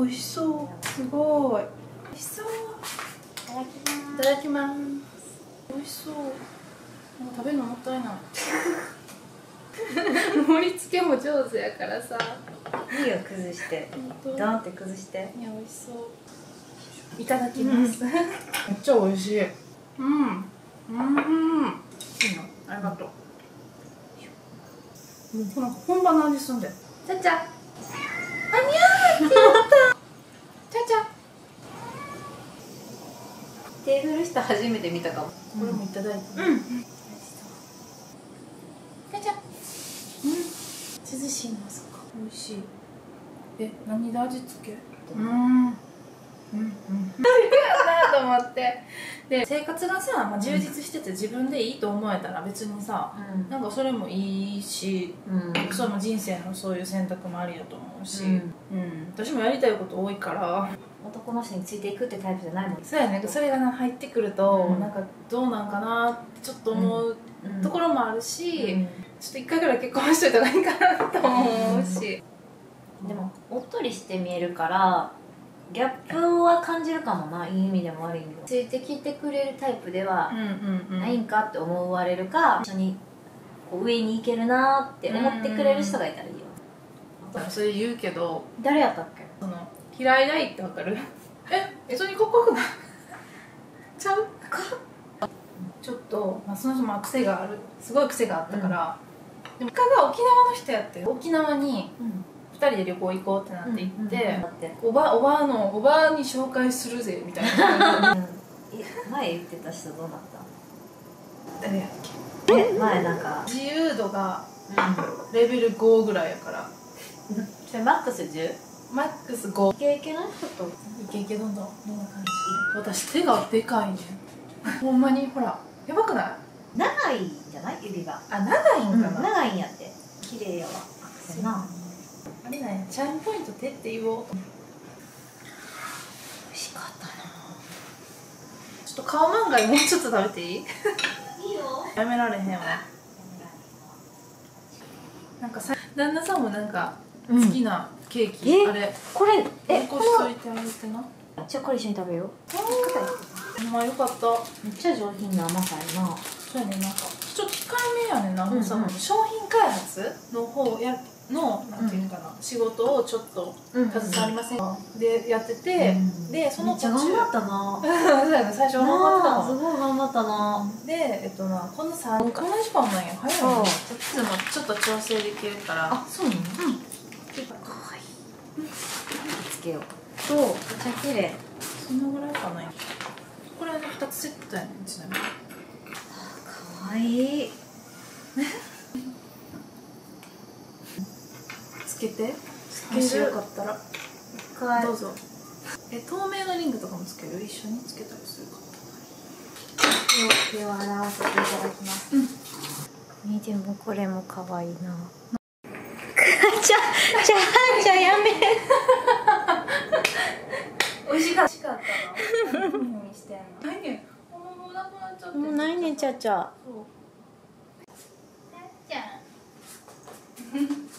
美味しそう。すごい。美味しそう。いただきます美味しそう。なんか食べるのもったいない。盛り付けも上手やからさ。いいよ崩して。ドンって崩して。いや美味しそう。いただきます、めっちゃ美味しい。うん。うん。いいの？ありがとう。もうなんか本場の味すんで。ちゃちゃ。あにゃーちゃちゃテーブル下初めて見たかも。これもいただいて。うん。ちゃちゃうん。涼しいのあそこ美味しいえ何で味付け？うん。うん。うん。なと思ってで生活がさ、まあ、充実してて自分でいいと思えたら別にさなん。かそれもいいしうん。それも人生のそういう選択もありだと思うし、うん。うん。私もやりたいこと多いから男の人についていくってタイプじゃないもんそうやね。それがな入ってくると、うん。なんかどうなんかなってちょっと思うところもあるし、うん。ちょっと一回ぐらい結婚しといた方がいいかなと思うし、でもおっとりして見えるからギャップは感じるかもないい意味でも悪い意味でも。ついてきてくれるタイプではうんうんうん。ないんかって思われるか一緒に上に行けるなって思ってくれる人がいたらいいよ。それ言うけど誰やったっけ？その平井大ってわかる？ええそれにかっこよくない？ちゃう？ちょっと、まあ、その人も癖がある。すごい癖があったから、でも他が沖縄の人やって。沖縄にうん。2人で旅行行こうってなって行って、おばおばあのおばあに紹介するぜみたいな 前言ってた人どうなっ誰やったえ前なんか。け自由度がレベル5ぐらいやから。それマックス 10? マックス5イケイケの人と。いけいけどんどん。どんな感じ。私手がでかいね。んほんまにほらやばくない？長いんじゃない？指が。あ長いんかな、長いんやって。綺麗やわ。アクセな。あれなんや。チャームポイント手って言おう。美味しかったな。ちょっと顔漫画もうちょっと食べていい？いいよ。やめられへんわ。なんかさ旦那さんもなんか好きなケーキ、えあれ。これえ残これじゃあこれ一緒に食べよう。まあよかった。めっちゃ上品な甘さやな。そうやねなんかちょっと控えめやねんな、うんうんさ商品開発の方やのなんていうかな、仕事をちょっとうん携わりません。か、でやってて、でそのめっちゃ頑張ったな。そうやね最初頑張ってたなあすごい頑張ったな。でえっとなこの3こんな時間なんや。早いね。ちょっと調整できるから。あそうなの？うんかわいいつけよう。そうめっちゃ綺麗そのぐらいかな。これはね2つセットやねんちなみに。かわいい。つけて。つけしよかったら。どうぞ。え透明のリングとかもつける？一緒につけたりするか手を手を洗わせていただきます。うん。見てもこれも可愛いな。ちゃちゃちゃやめ美味しかったな 何してんの何ねんもうなくなっちゃってもうないねんちゃちゃそうじゃん